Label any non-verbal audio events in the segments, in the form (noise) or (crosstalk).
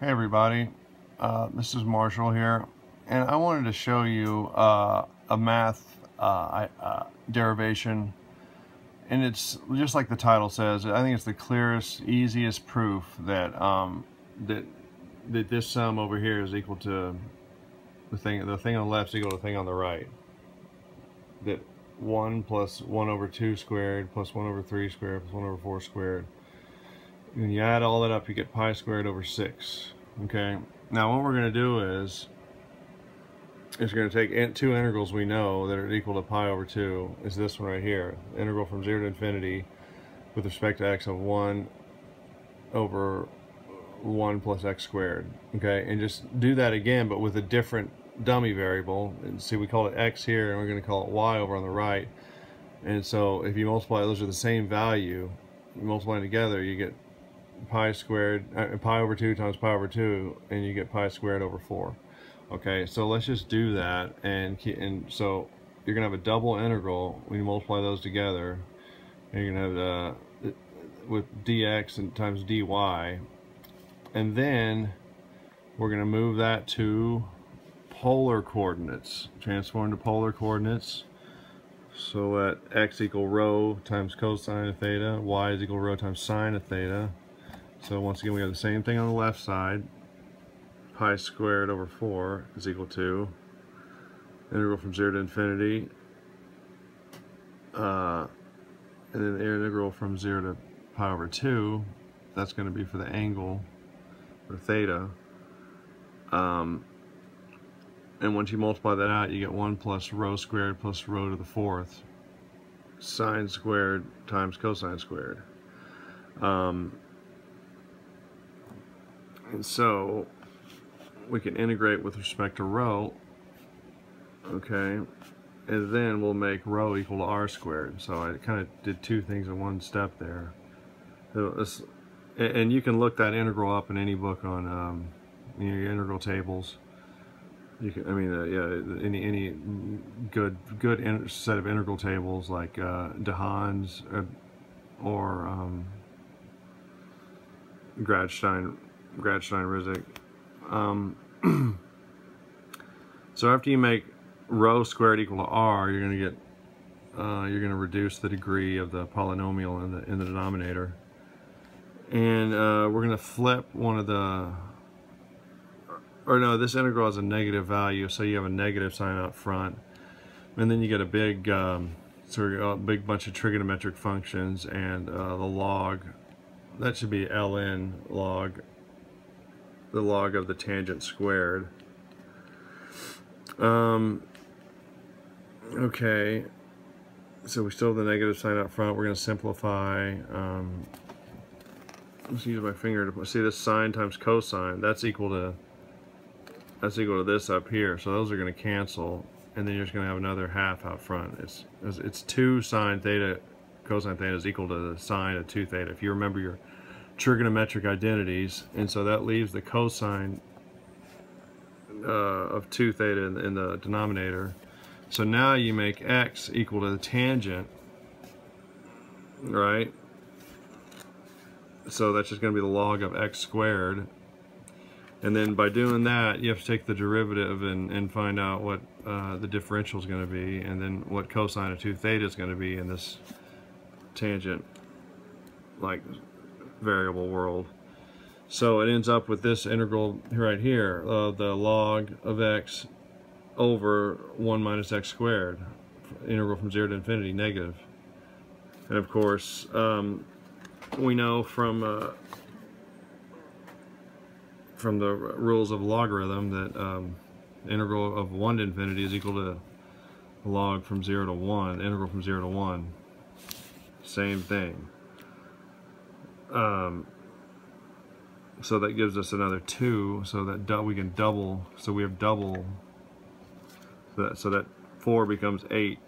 Hey everybody, uh, this is Marshall here, and I wanted to show you uh, a math uh, uh, derivation, and it's just like the title says. I think it's the clearest, easiest proof that um, that that this sum over here is equal to the thing. The thing on the left is equal to the thing on the right. That one plus one over two squared plus one over three squared plus one over four squared when you add all that up, you get pi squared over 6. Okay, now what we're going to do is, is going to take two integrals we know that are equal to pi over 2, is this one right here. Integral from 0 to infinity with respect to x of 1 over 1 plus x squared. Okay, and just do that again, but with a different dummy variable. And see, we call it x here, and we're going to call it y over on the right. And so if you multiply, those are the same value. You multiply them together, you get pi squared, uh, pi over 2 times pi over 2, and you get pi squared over 4. Okay, so let's just do that, and, and so you're going to have a double integral when you multiply those together, and you're going to have uh, with dx and times dy, and then we're going to move that to polar coordinates, transform to polar coordinates, so that x equal rho times cosine of theta, y is equal rho times sine of theta, so once again, we have the same thing on the left side. Pi squared over 4 is equal to integral from 0 to infinity. Uh, and then the integral from 0 to pi over 2, that's going to be for the angle, or theta. Um, and once you multiply that out, you get 1 plus rho squared plus rho to the fourth. Sine squared times cosine squared. Um, and so we can integrate with respect to rho, okay, and then we'll make rho equal to r squared. So I kind of did two things in one step there. and you can look that integral up in any book on um, you know, integral tables. You can, I mean, uh, yeah, any any good good set of integral tables like uh, de Haan's or, uh, or um, Gradshteyn Gradshteyn Ryzhik. Um, (clears throat) so after you make rho squared equal to r, you're going to get uh, you're going to reduce the degree of the polynomial in the in the denominator, and uh, we're going to flip one of the or no, this integral has a negative value, so you have a negative sign up front, and then you get a big um, sort of a big bunch of trigonometric functions and uh, the log that should be ln log the log of the tangent squared. Um, okay, so we still have the negative sign up front. We're going to simplify. Um, let's use my finger to see this sine times cosine. That's equal to that's equal to this up here. So those are going to cancel, and then you're just going to have another half out front. It's it's two sine theta cosine theta is equal to the sine of 2 theta. If you remember your trigonometric identities, and so that leaves the cosine uh, of 2 theta in, in the denominator. So now you make x equal to the tangent, right? So that's just going to be the log of x squared. And then by doing that, you have to take the derivative and, and find out what uh, the differential is going to be, and then what cosine of 2 theta is going to be in this tangent, like variable world. So it ends up with this integral right here, uh, the log of x over 1 minus x squared, integral from 0 to infinity, negative. And of course, um, we know from uh, from the rules of logarithm that um, integral of 1 to infinity is equal to log from 0 to 1, integral from 0 to 1. Same thing. Um, so that gives us another 2, so that we can double, so we have double, so that, so that 4 becomes 8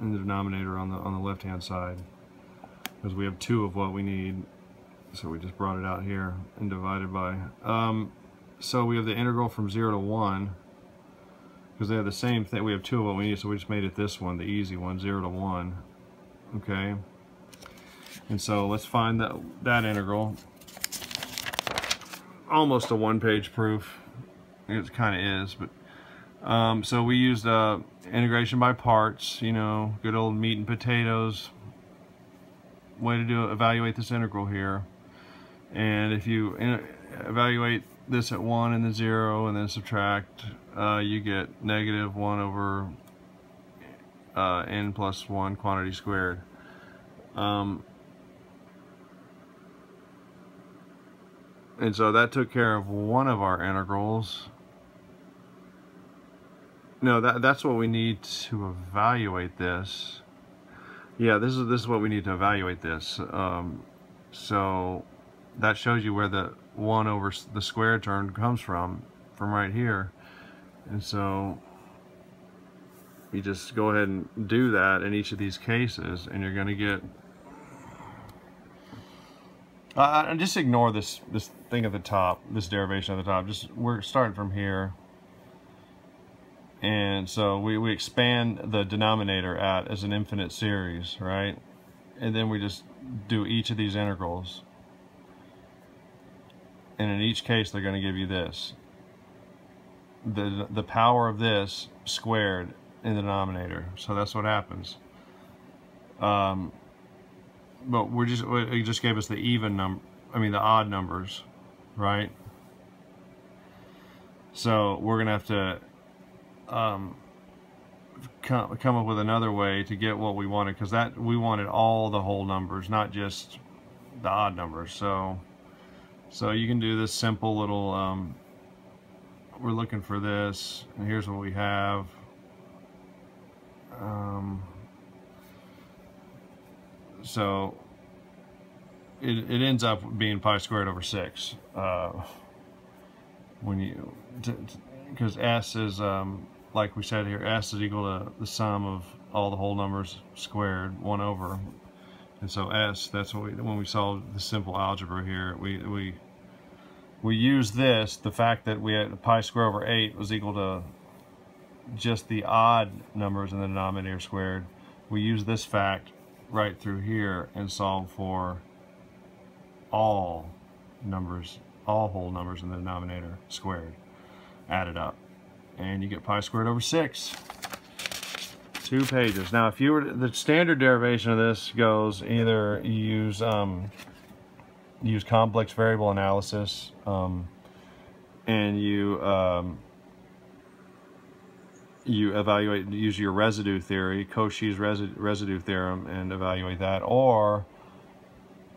in the denominator on the, on the left-hand side, because we have 2 of what we need, so we just brought it out here and divided by. Um, so we have the integral from 0 to 1, because they have the same thing, we have 2 of what we need, so we just made it this one, the easy one, 0 to 1, okay? And so let's find that, that integral. almost a one-page proof. It kind of is, but um, so we used uh, integration by parts, you know, good old meat and potatoes way to do evaluate this integral here. And if you evaluate this at 1 and then 0 and then subtract, uh, you get negative 1 over uh, n plus 1 quantity squared. Um, and so that took care of one of our integrals. No, that, that's what we need to evaluate this. Yeah, this is this is what we need to evaluate this. Um, so that shows you where the 1 over the square term comes from, from right here. And so you just go ahead and do that in each of these cases and you're going to get uh, and just ignore this this thing at the top, this derivation at the top. Just we're starting from here. And so we, we expand the denominator at as an infinite series, right? And then we just do each of these integrals. And in each case, they're going to give you this. The, the power of this squared in the denominator. So that's what happens. Um, but we're just, it just gave us the even number, I mean the odd numbers, right? So we're to have to um, come, come up with another way to get what we wanted because that we wanted all the whole numbers, not just the odd numbers. So, so you can do this simple little, um, we're looking for this, and here's what we have. Um, so it, it ends up being pi squared over 6 uh, when you because s is um, like we said here, s is equal to the sum of all the whole numbers squared, 1 over. And so s, that's what we, when we solve the simple algebra here, we, we, we use this, the fact that we had pi squared over 8 was equal to just the odd numbers in the denominator squared. We use this fact right through here and solve for all numbers, all whole numbers in the denominator squared, added up and you get pi squared over 6. Two pages. Now, if you were, the standard derivation of this goes either you use, um, use complex variable analysis, um, and you, um, you evaluate, use your residue theory, Cauchy's residue, residue theorem, and evaluate that, or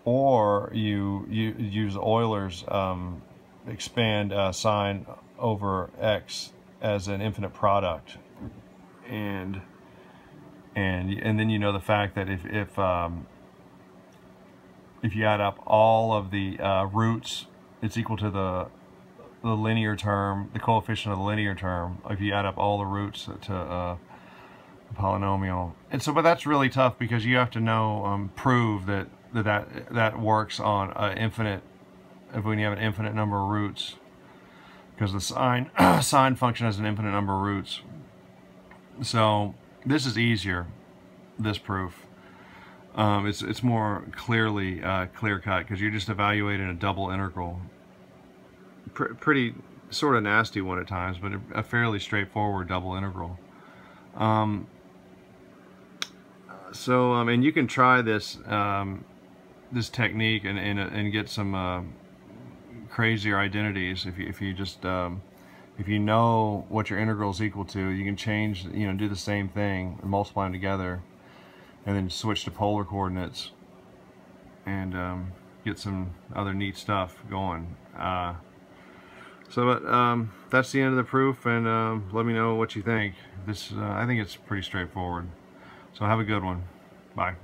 or you, you use Euler's um, expand uh, sine over x as an infinite product. And and and then you know the fact that if if um, if you add up all of the uh, roots it's equal to the the linear term the coefficient of the linear term if you add up all the roots to uh, a polynomial and so but that's really tough because you have to know um, prove that that that, that works on an infinite if when you have an infinite number of roots because the sine (clears throat) sine function has an infinite number of roots. So this is easier, this proof. Um, it's, it's more clearly uh, clear cut because you're just evaluating a double integral. Pr pretty sort of nasty one at times, but a, fairly straightforward double integral. Um, so, um, and you can try this um, this technique and, and, and get some uh, crazier identities if you, if you just um, if you know what your integral is equal to you can change you know do the same thing and multiply them together and then switch to polar coordinates and um, get some other neat stuff going uh, so but, um, that's the end of the proof and um, let me know what you think. This uh, I think it's pretty straightforward. So have a good one. Bye